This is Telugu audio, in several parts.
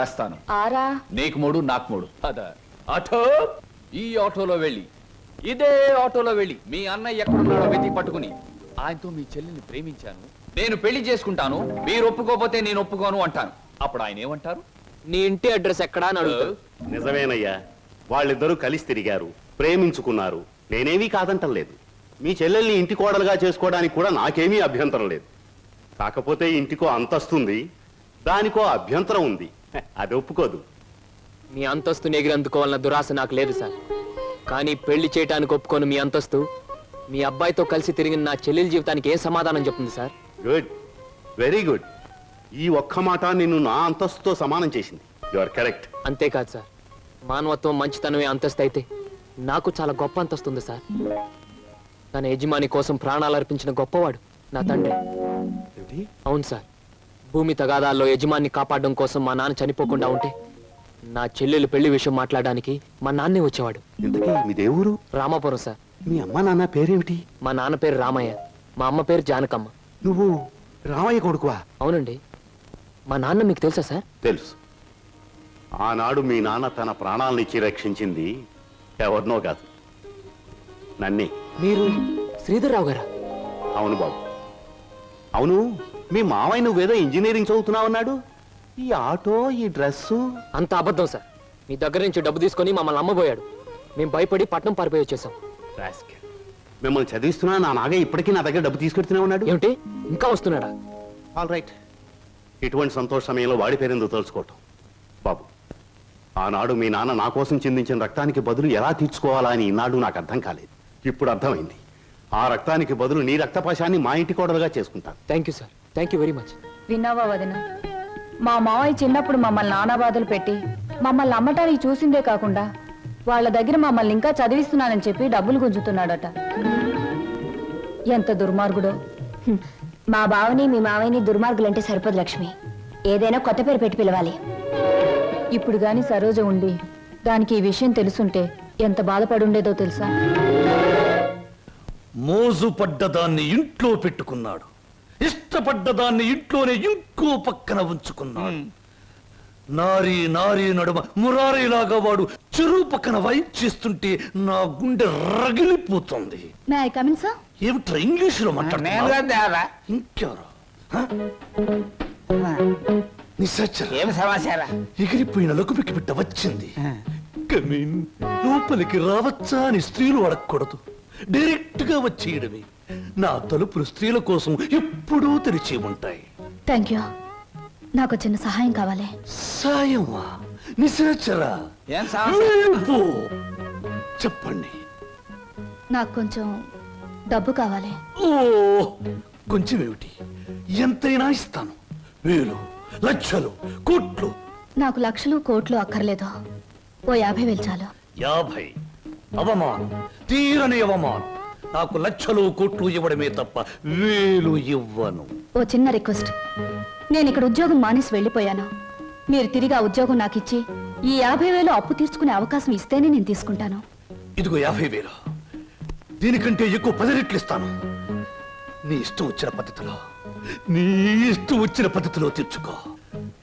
రాస్తాను. ఆరా? నీకు మూడు నాకు మూడు. అద ఆటో ఈ ఆటోలో వెళ్ళి ఇదే ఆటోలో వెళ్ళి మీ అన్నయ్య ఎక్కడున్నాడో వెతికి పట్టుకుని ఆయనతో మీ చెల్లిని ప్రేమించాను. నేను పెళ్ళి చేసుకుంటాను మీరు ఒప్పుకోకపోతే నేను ఒప్పుకోను అంటాను. అప్పుడు ఆయన ఏమంటారు? నీ ఇంటి అడ్రస్ ఎక్కడా అని నిజమేనయ్యా. వాళ్ళిద్దరూ కలిసి తిరిగారు ప్రేమించుకున్నారు. నేనేమీ కాదంటం లేదు. మీ చెల్లెల్ని ఇంటి కోడలుగా చేసుకోవడానికి కూడా నాకేమీ అభ్యంతరం లేదు. కాకపోతే ఇంటికో అంతస్తుంది దానికో అభ్యంతరం ఉంది. అది ఒప్పుకోదు. మీ అంతస్తుని ఎగిరందుకోవాలన్న దురాశ నాకు లేదు సార్. కానీ పెళ్ళి చేయటానికి ఒప్పుకోను మీ అంతస్తు. మీ అబ్బాయితో కలిసి తిరిగిన నా చెల్లెల జీవితానికి ఏం సమాధానం చెప్తుంది సార్? గుడ్. Very good. ఈ ఒక్క మాట నిన్ను నా అంతస్తుతో సమానం చేసింది. You are correct. అంతేకాదు సార్. మానవత్వం మంచితనమే అంతస్తు అయితే నాకు చాలా గొప్ప అంతస్తు ఉంది సార్. తన యజమాని కోసం ప్రాణాలు అర్పించిన గొప్పవాడు నా తండ్రి. అవును సార్. భూమి తగాదాల్లో యజమాన్ని కాపాడడం కోసం మా నాన్న చనిపోకుండా ఉంటే నా చెల్లెలు పెళ్ళి విషయం మాట్లాడడానికి మా నాన్నే వచ్చేవాడు. ఇంతకీ మీ దేవురు రామాపురం సార్. మీ అమ్మ నాన్న పేరేమిటి? మా నాన్న పేరు రామయ్య. మా అమ్మ పేరు జానకమ్మ. నువ్వు రామయ్య కొడుకువా? అవునండి. మా నాన్న మీకు తెలుసా సార్? తెలుసు. ఆనాడు మీ నాన్న తన ప్రాణాలనిచ్చి రక్షించింది ఎవరినో కాదు. నన్నే. మీరు శ్రీధర్రావు గారా? అవును బాబు. అవును మీ మావయ్య నువ్వేదో ఇంజనీరింగ్ చదువుతున్నావన్నాడు. ఈ ఆటో ఈ డ్రెస్సు. అంత అబద్ధం సార్. మీ దగ్గర నుంచి డబ్బు తీసుకొని మమ్మల్ని అమ్మబోయాడు మేము భయపడి పట్నం పారిపోయి వచ్చేసాం. రాస్కెల్. మిమ్మల్ని చదివిస్తున్నా నా నాగే ఇప్పటికీ నా దగ్గర డబ్బు తీసుకెడుతూనే ఉన్నాడు ఏమిటి? ఇంకా వస్తున్నాడా? All right. ఇటువంటి సంతోష సమయంలో వాడి పేరెందుకు తలుచుకోవటం? బాబు ఆనాడు మీ నాన్న నా కోసం చిందించిన రక్తానికి బదులు ఎలా తీర్చుకోవాలా అని ఈనాడు నాకు అర్థం కాలేదు. ఇప్పుడు అర్థమైంది. ఆ రక్తానికి బదులు నీ రక్తపాశాన్ని మా ఇంటి కోడలుగా చేసుకుంటాను. Thank you sir thank you very much విన్నావా వదిన? మా మావయ్య చిన్నప్పుడు మమ్మల్ని నానా బాధలు పెట్టి మమ్మల్ని అమ్మటానికి చూసిందే కాకుండా వాళ్ళ దగ్గర మమ్మల్ని ఇంకా చదివిస్తున్నానని చెప్పి డబ్బులు గుంజుతున్నాడట. ఎంత దుర్మార్గుడో. మా బావని మీ మావయ్యని దుర్మార్గులంటే సరిపోదు లక్ష్మి. ఏదైనా కొత్త పేరు పెట్టి పిలవాలి. ఇప్పుడు గాని సరోజ ఉండి దానికి ఈ విషయం తెలుసుంటే ఎంత బాధపడుండేదో తెలుసా? మోజు పడ్డదాన్ని ఇంట్లో పెట్టుకున్నాడు. ఇష్టపడ్డదాన్ని ఇంట్లోనే ఇంకో పక్కన ఉంచుకున్నాడు. నారీ నారీ నడుమ మురారీలాగా వాడు చెరువు పక్కన వైప్ చేస్తుంటే నా గుండె రగిలిపోతుంది. ఏమిట్రా ఇంగ్లీషులో మాట్లాడుతున్నా ఇంకెవరు? ఎగిరిపోయిన లకుమికి బిడ్డ వచ్చింది. కమీన్ లోపలికి రావచ్చా అని స్త్రీలు అడగకూడదు. డైరెక్ట్గా వచ్చేయడమే. నా తలుపులు స్త్రీల కోసం ఎప్పుడూ తెరిచి ఉంటాయి. థ్యాంక్ యూ నాకు చిన్న సహాయం కావాలి. సాయమా? నిశాచరా ఏం. చెప్పండి. నాకు కొంచెం డబ్బు కావాలి. ఓ కొంచెం ఏమిటి ఎంతైనా ఇస్తాను. వేలు లక్షలు కోట్లు. నాకు లక్షలు కోట్లు అక్కర్లేదు. ఓ యాభై వేలు చాలు. యాభై. అవమానం తీరని అవమానం. నాకు లక్షలు కోట్లు ఇవ్వడమే తప్ప వేలు ఇవ్వను. ఓ చిన్న రిక్వెస్ట్. నేను ఇక్కడ ఉద్యోగం మానేసి వెళ్ళిపోయాను. మీరు తిరిగి ఆ ఉద్యోగం నాకు ఇచ్చి ఈ యాభై వేలు అప్పు తీర్చుకునే అవకాశం ఇస్తేనే నేను తీసుకుంటాను. ఇదిగో యాభై వేలు. దీనికంటే ఎక్కువ పది రెట్లు ఇస్తాను. నీ ఇష్టం వచ్చిన పద్ధతిలో నీ ఇష్టం వచ్చిన పద్ధతిలో తీర్చుకో.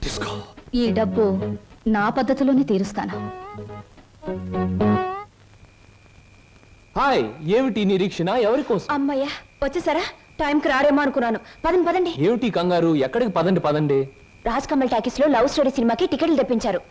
తీసుకో. ఈ డబ్బు నా పద్ధతిలోనే తీరుస్తాను. హాయ్ ఏమిటి నిరీక్షణ? ఎవరి కోసం? అమ్మయ్యా వచ్చేసారా? టైంకి రారేమో అనుకున్నాను. పదండి పదండి. ఏమిటి కంగారు? ఎక్కడికి పదండి పదండి. రాజ్ కమల్ టాకీస్లో లవ్ స్టోరీ సినిమాకి టికెట్లు తెప్పించారు.